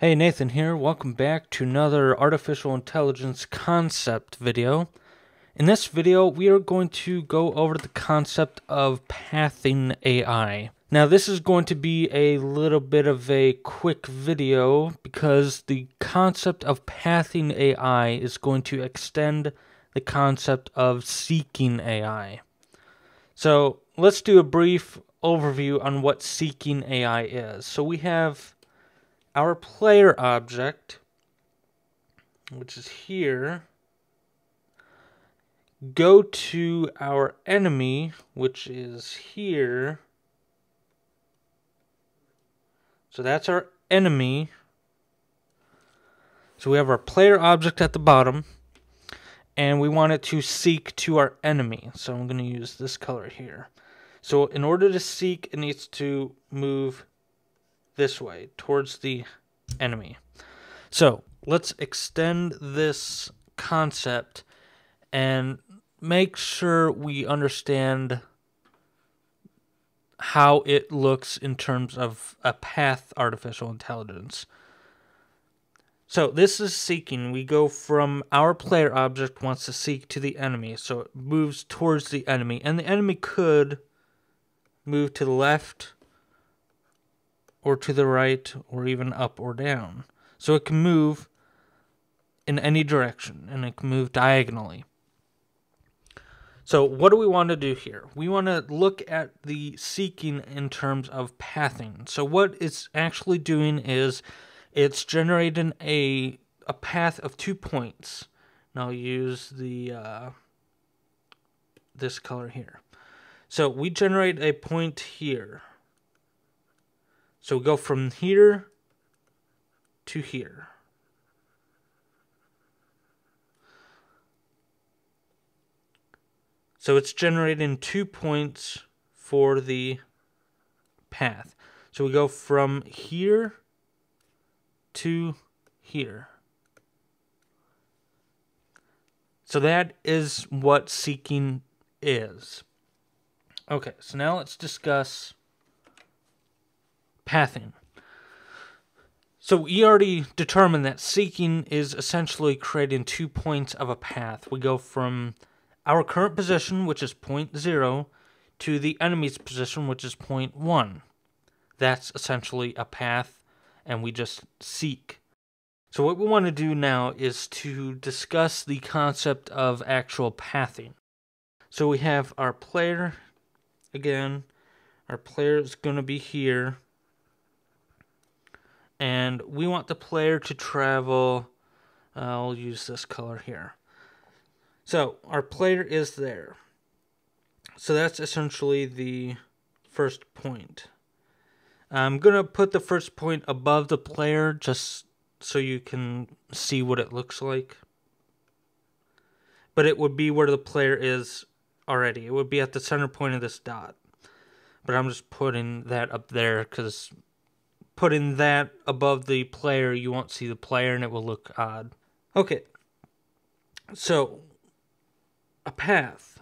Hey, Nathan here. Welcome back to another artificial intelligence concept video. In this video, we are going to go over the concept of pathing AI. Now, this is going to be a little bit of a quick video because the concept of pathing AI is going to extend the concept of seeking AI. So, let's do a brief overview on what seeking AI is. So, we have our player object, which is here, go to our enemy, which is here. So that's our enemy. So we have our player object at the bottom, and we want it to seek to our enemy. So I'm going to use this color here. So in order to seek, it needs to move this way towards the enemy. So let's extend this concept and make sure we understand how it looks in terms of a path artificial intelligence. So this is seeking. We go from our player object wants to seek to the enemy. So it moves towards the enemy. And the enemy could move to the left or to the right or even up or down. So it can move in any direction and it can move diagonally. So what do we want to do here? We want to look at the seeking in terms of pathing. So what it's actually doing is it's generating a a path of two points. Now I'll use the uh, this color here. So we generate a point here. So we go from here to here. So it's generating two points for the path. So we go from here to here. So that is what seeking is. Okay, so now let's discuss pathing. So we already determined that seeking is essentially creating two points of a path. We go from our current position, which is point 0, to the enemy's position, which is point 1. That's essentially a path, and we just seek. So what we want to do now is to discuss the concept of actual pathing. So we have our player, again, our player is going to be here and we want the player to travel. Uh, I'll use this color here. So our player is there. So that's essentially the first point. I'm going to put the first point above the player just so you can see what it looks like. But it would be where the player is already. It would be at the center point of this dot. But I'm just putting that up there because putting that above the player, you won't see the player and it will look odd. Okay, so a path.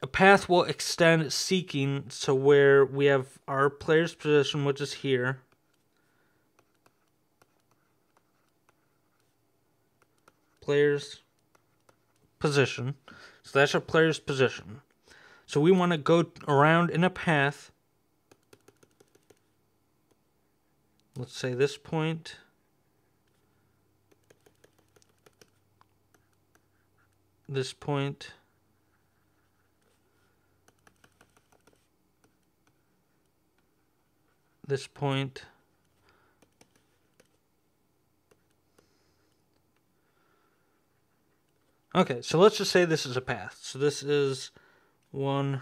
A path will extend seeking to where we have our player's position, which is here. Player's position. So that's our player's position. So we want to go around in a path let's say this point. This point. This point. Okay, so let's just say this is a path. So this is one,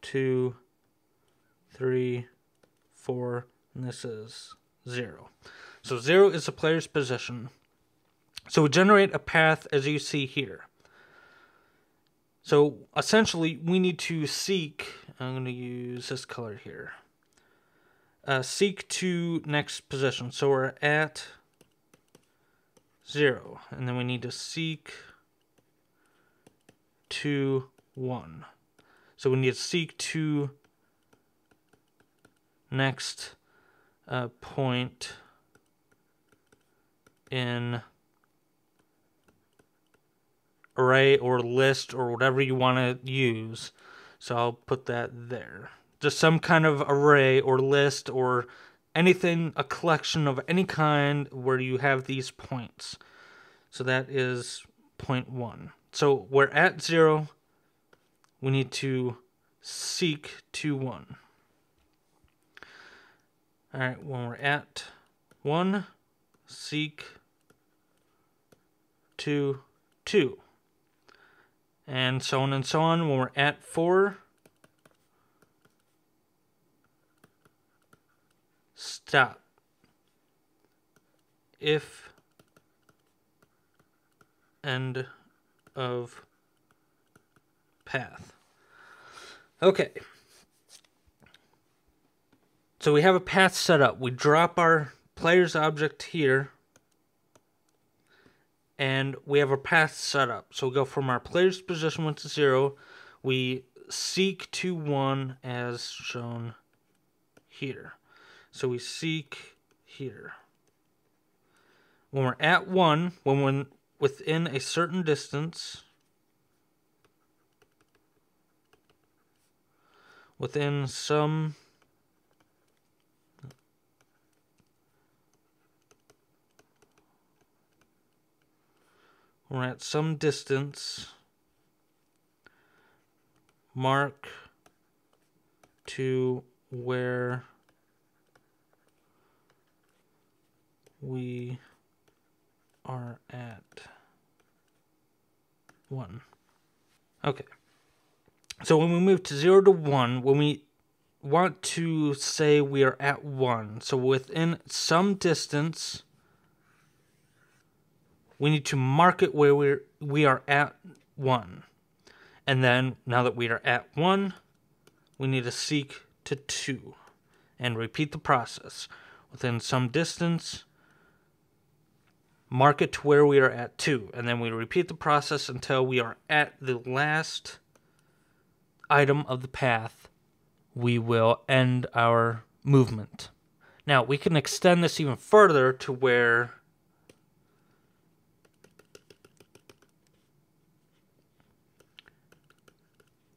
two, three, four, and this is 0. So 0 is the player's position. So we generate a path as you see here. So essentially we need to seek, I'm going to use this color here, uh, seek to next position. So we're at 0 and then we need to seek to 1. So we need to seek to next uh, point in array or list or whatever you want to use. So I'll put that there. Just some kind of array or list or anything, a collection of any kind where you have these points. So that is point one. So we're at zero. We need to seek to one. All right, when we're at one, seek to two. And so on and so on. When we're at four, stop. If end of path. Okay. So we have a path set up. We drop our player's object here. And we have a path set up. So we go from our player's position 1 to 0. We seek to 1 as shown here. So we seek here. When we're at 1, when we're within a certain distance, within some we're at some distance mark to where we are at 1. Okay. So when we move to 0 to 1, when we want to say we are at 1, so within some distance, we need to mark it where we're, we are at 1. And then, now that we are at 1, we need to seek to 2 and repeat the process. Within some distance, mark it to where we are at 2. And then we repeat the process until we are at the last item of the path, we will end our movement. Now, we can extend this even further to where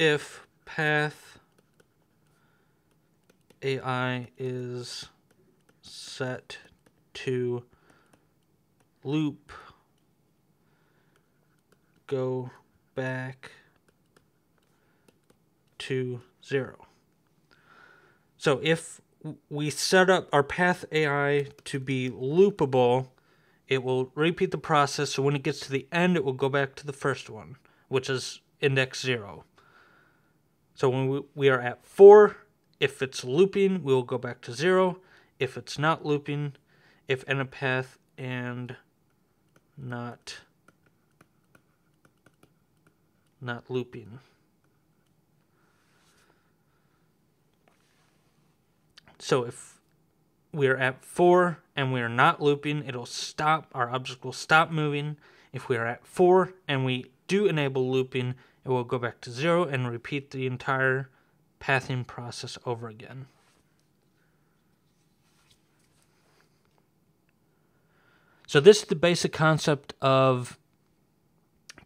if path AI is set to loop go back to 0. So if we set up our path AI to be loopable, it will repeat the process. So when it gets to the end, it will go back to the first one, which is index 0. So when we, we are at 4, if it's looping, we will go back to 0. If it's not looping, if end path and not not looping. So if we're at 4 and we are not looping, it'll stop, our object will stop moving. If we are at 4 and we do enable looping, it will go back to 0 and repeat the entire pathing process over again. So this is the basic concept of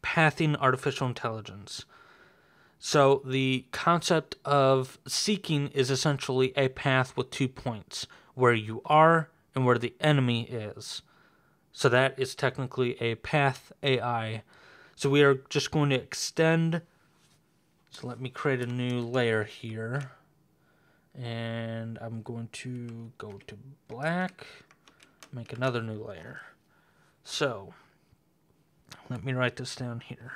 pathing artificial intelligence. So the concept of seeking is essentially a path with two points, where you are and where the enemy is. So that is technically a path AI. So we are just going to extend. So let me create a new layer here. And I'm going to go to black, make another new layer. So let me write this down here.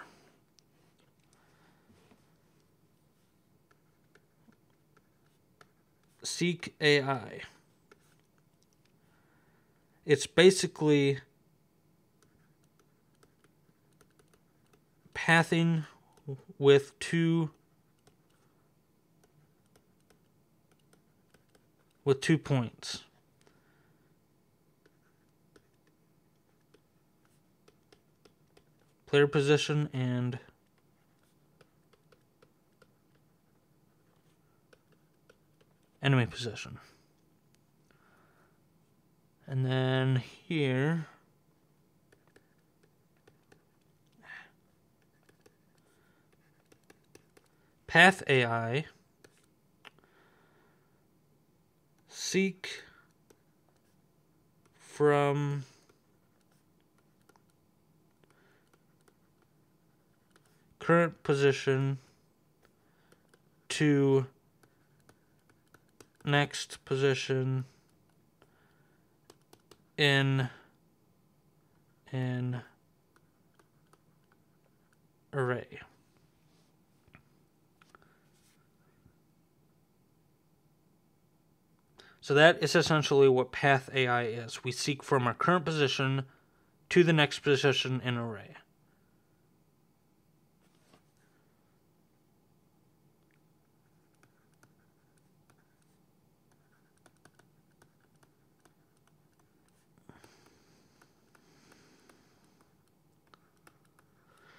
Seek AI. It's basically pathing with two with two points. Player position and enemy position. And then here, path AI seek from current position to next position in an array. So that is essentially what path AI is. We seek from our current position to the next position in array.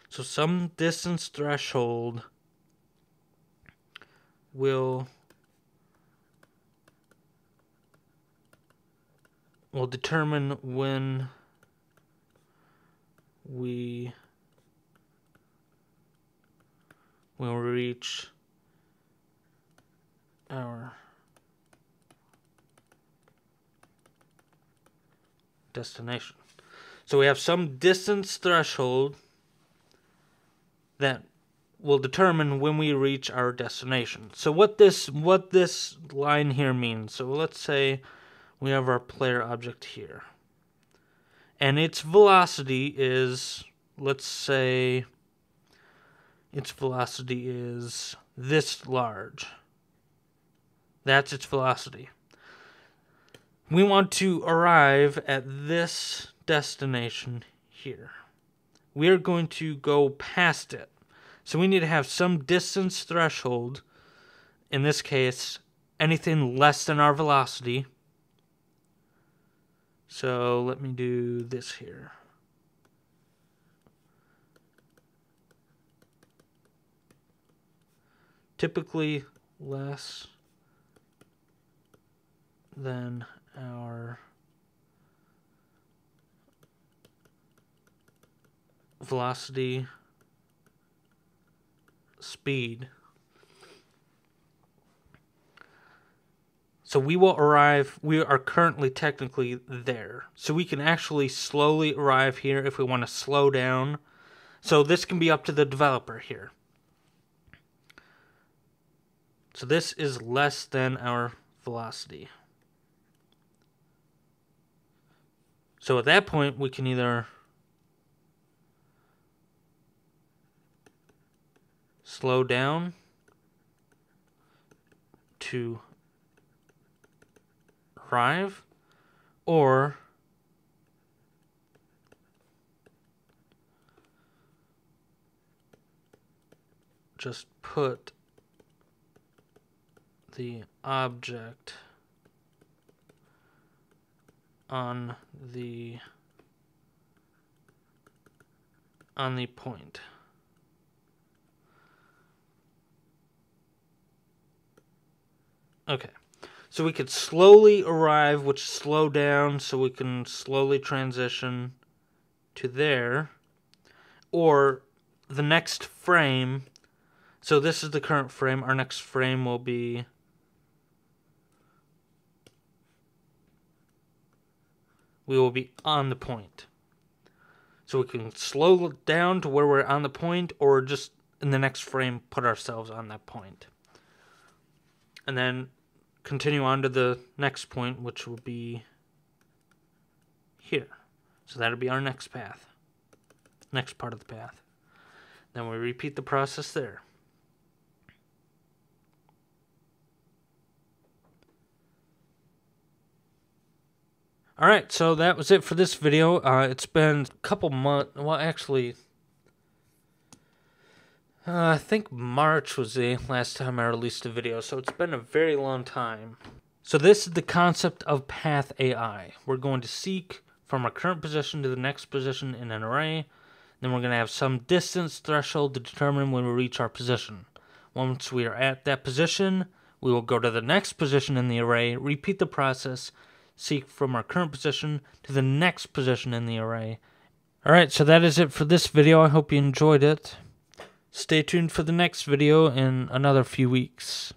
So some distance threshold will will determine when we will reach our destination. So we have some distance threshold that will determine when we reach our destination. So what this what this line here means. So let's say we have our player object here. And its velocity is let's say its velocity is this large. That's its velocity. We want to arrive at this destination here we are going to go past it. So we need to have some distance threshold, in this case, anything less than our velocity. So let me do this here. Typically less than our velocity, speed. So we will arrive, we are currently technically there. So we can actually slowly arrive here if we want to slow down. So this can be up to the developer here. So this is less than our velocity. So at that point, we can either slow down to arrive or just put the object on the on the point. Okay. So we could slowly arrive, which slow down, so we can slowly transition to there. Or the next frame. So this is the current frame. Our next frame will be. We will be on the point. So we can slow down to where we're on the point, or just in the next frame put ourselves on that point. And then continue on to the next point, which will be here. So that'll be our next path, next part of the path. Then we repeat the process there. All right, so that was it for this video. Uh, it's been a couple months. Well, actually, uh, I think March was the last time I released a video, so it's been a very long time. So this is the concept of path AI. We're going to seek from our current position to the next position in an array. Then we're going to have some distance threshold to determine when we reach our position. Once we are at that position, we will go to the next position in the array, repeat the process, seek from our current position to the next position in the array. Alright, so that is it for this video. I hope you enjoyed it. Stay tuned for the next video in another few weeks.